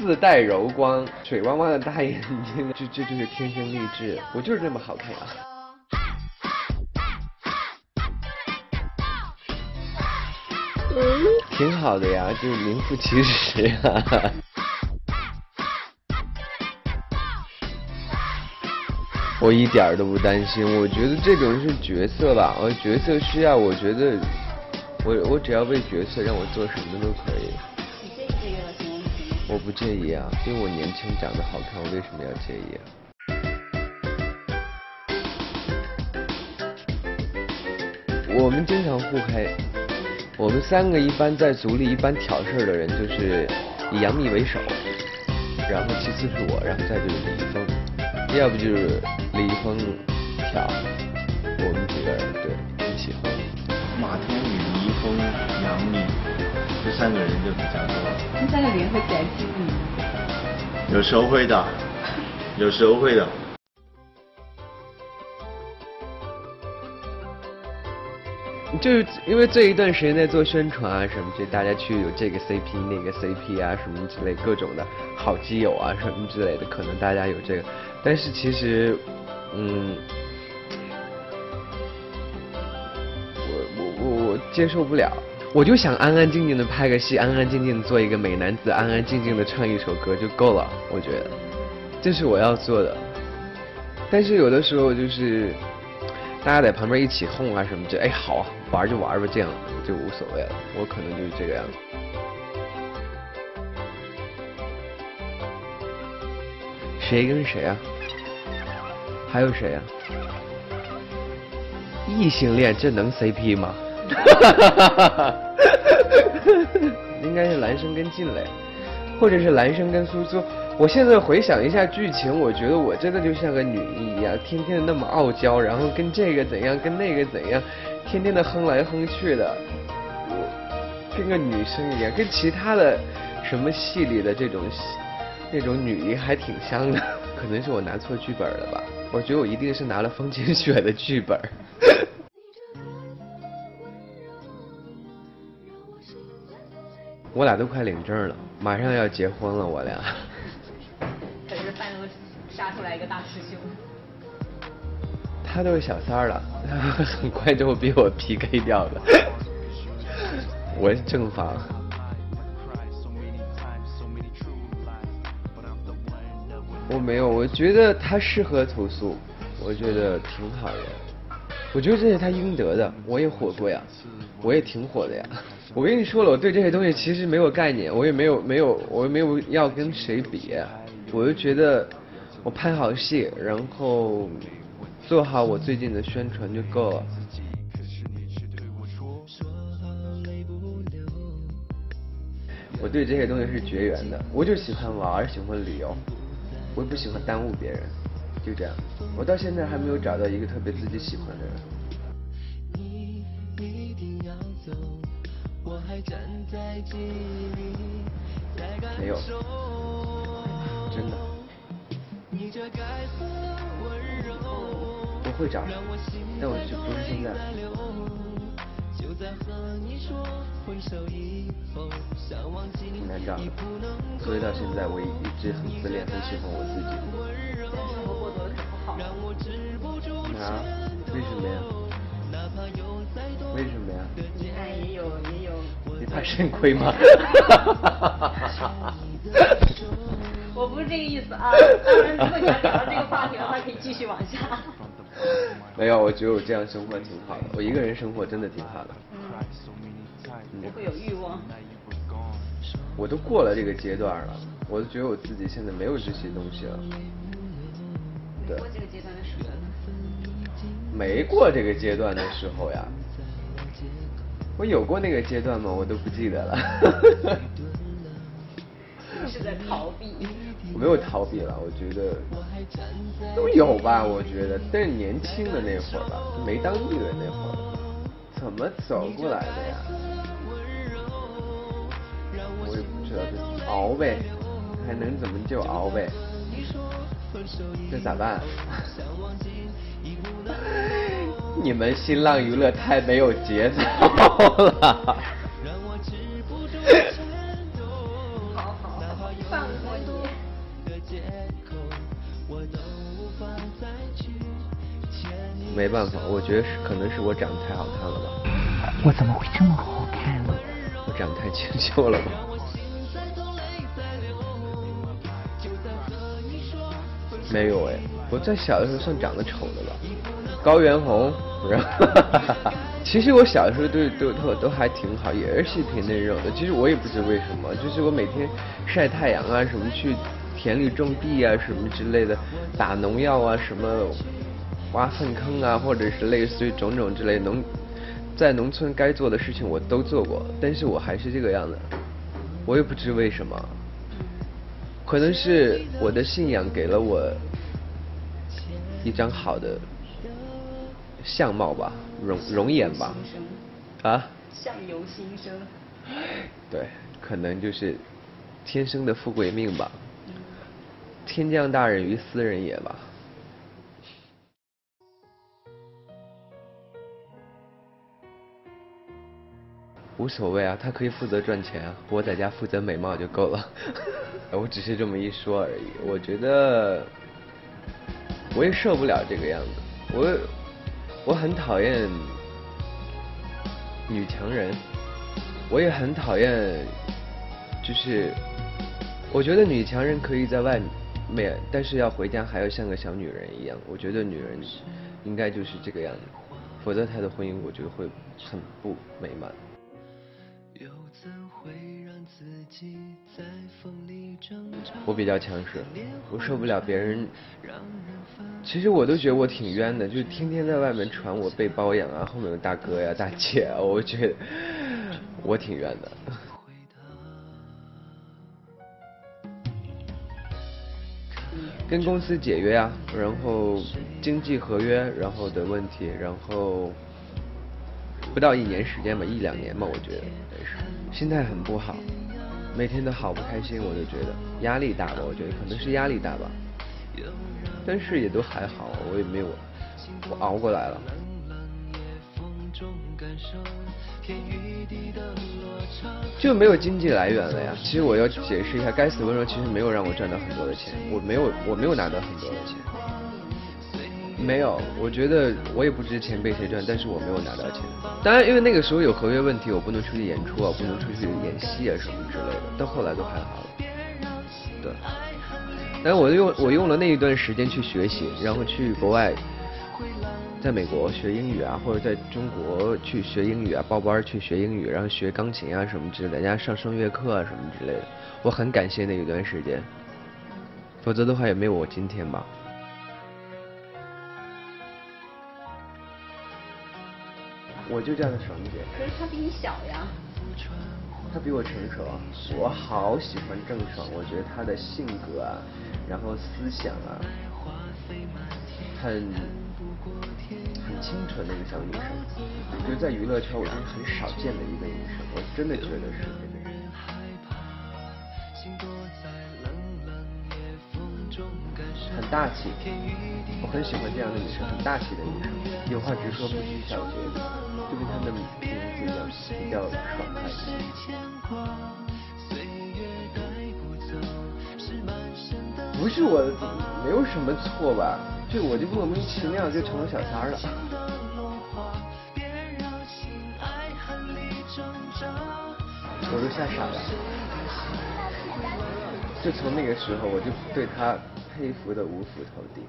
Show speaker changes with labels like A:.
A: 自带柔光，水汪汪的大眼睛，这这就是天生丽质，我就是这么好看啊。挺好的呀，就是名副其实呀。我一点都不担心，我觉得这种是角色吧，我角色需要，我觉得我我只要为角色，让我做什么都可以。我不介意啊，因为我年轻长得好看，我为什么要介意啊？我们经常互黑，我们三个一般在组里一般挑事儿的人就是以杨幂为首，然后其次是我，然后再就是李易峰，要不就是李易峰挑，我们几个人对一起红。
B: 马天宇、李易峰、杨幂这三个人就比较多。
C: 这三个人会起来激你吗？
B: 有时候会的，有时候会的。
A: 就是因为这一段时间在做宣传啊什么，就大家去有这个 CP 那个 CP 啊什么之类各种的好基友啊什么之类的，可能大家有这个，但是其实，嗯，我我我我接受不了，我就想安安静静的拍个戏，安安静静的做一个美男子，安安静静的唱一首歌就够了，我觉得，这是我要做的，但是有的时候就是。大家在旁边一起哄啊什么，就哎好啊，玩就玩吧，这样就无所谓了。我可能就是这个样子。谁跟谁啊？还有谁啊？异性恋这能 CP 吗？应该是男生跟静蕾，或者是男生跟苏苏。我现在回想一下剧情，我觉得我真的就像个女一一样，天天的那么傲娇，然后跟这个怎样，跟那个怎样，天天的哼来哼去的，我跟个女生一样，跟其他的什么戏里的这种那种女一还挺像的。可能是我拿错剧本了吧？我觉得我一定是拿了风清雪的剧本。我俩都快领证了，马上要结婚了，我俩。
C: 可是半路杀出来一个大师兄。
A: 他都是小三儿了，他很快就会比我 PK 掉的。我是正房。我没有，我觉得他适合投诉，我觉得挺好的。我觉得这是他应得的，我也火过呀，我也挺火的呀。我跟你说了，我对这些东西其实没有概念，我也没有没有，我也没有要跟谁比，我就觉得我拍好戏，然后做好我最近的宣传就够了。我对这些东西是绝缘的，我就喜欢玩，喜欢旅游，我也不喜欢耽误别人，就这样。我到现在还没有找到一个特别自己喜欢的人。没有，真的。我会找，但我就不是现在。挺难找的，所以到现在我一直很自恋，很喜欢我自己。
C: 生活过得可不好。
A: 啊？为什么呀？为什么呀？
C: 哎，也有也有。
A: 你怕肾亏吗？
C: 我不是这个意思啊。当然，如果你要聊到这个话题的话，可以继续往下。
A: 没有，我觉得我这样生活挺好的，我一个人生活真的挺好的。
C: 不会有欲望。
A: 我都过了这个阶段了，我都觉得我自己现在没有这些东西了。
C: 对。过这个阶段的时候。
A: 没过这个阶段的时候呀。我有过那个阶段吗？我都不记得了。
C: 是在逃避。
A: 我没有逃避了，我觉得都有吧。我觉得，但是年轻的那会儿吧，没当艺人那会儿，怎么走过来的呀？我也不知道，就熬呗，还能怎么就熬呗？这咋办？你们新浪娱乐太没有节奏了。没办法，我觉得是可能是我长得太好看了吧。
D: 我怎么会这么好看呢？
A: 我长得太清秀了吧。没有哎，我在小的时候算长得丑的吧。高原红，然后，其实我小的时候对对都都还挺好，也是细皮嫩肉的。其实我也不知为什么，就是我每天晒太阳啊，什么去田里种地啊，什么之类的，打农药啊，什么挖粪坑啊，或者是类似于种种之类农在农村该做的事情我都做过，但是我还是这个样子，我也不知为什么。可能是我的信仰给了我一张好的相貌吧，容容颜吧，啊？
C: 相由心生。
A: 对，可能就是天生的富贵命吧。天降大任于斯人也吧。无所谓啊，他可以负责赚钱啊，我在家负责美貌就够了。我只是这么一说而已。我觉得我也受不了这个样子，我我很讨厌女强人，我也很讨厌，就是我觉得女强人可以在外面，但是要回家还要像个小女人一样。我觉得女人应该就是这个样子，否则她的婚姻我觉得会很不美满。我比较强势，我受不了别人。其实我都觉得我挺冤的，就是天天在外面传我被包养啊，后面有大哥呀、大姐啊，我觉得我挺冤的。跟公司解约啊，然后经济合约，然后的问题，然后不到一年时间吧，一两年吧，我觉得没事心态很不好。每天都好不开心，我就觉得压力大吧，我觉得可能是压力大吧，但是也都还好，我也没有，我熬过来了。就没有经济来源了呀。其实我要解释一下，该死温柔其实没有让我赚到很多的钱，我没有，我没有拿到很多的钱。没有，我觉得我也不值钱被谁赚，但是我没有拿到钱。当然，因为那个时候有合约问题，我不能出去演出啊，不能出去演戏啊什么之类的。到后来都还好了。对。但我用我用了那一段时间去学习，然后去国外，在美国学英语啊，或者在中国去学英语啊，报班去学英语，然后学钢琴啊什么之类的，人家上声乐课啊什么之类的。我很感谢那一段时间，否则的话也没有我今天吧。我就这样的爽姐。
C: 可是他比你小呀。
A: 他比我成熟啊，我好喜欢郑爽，我觉得她的性格啊，然后思想啊，很很清纯的一个小女生，就是在娱乐圈我觉得很少见的一个女生，我真的觉得是。很大气，我很喜欢这样的女生，很大气的女生，有话直说，不拘小节。就跟他的名字一样，比较爽快。不是我，没有什么错吧？就我就莫名其妙就成了小三儿了。我都吓傻了。就从那个时候，我就对他佩服的五体投地。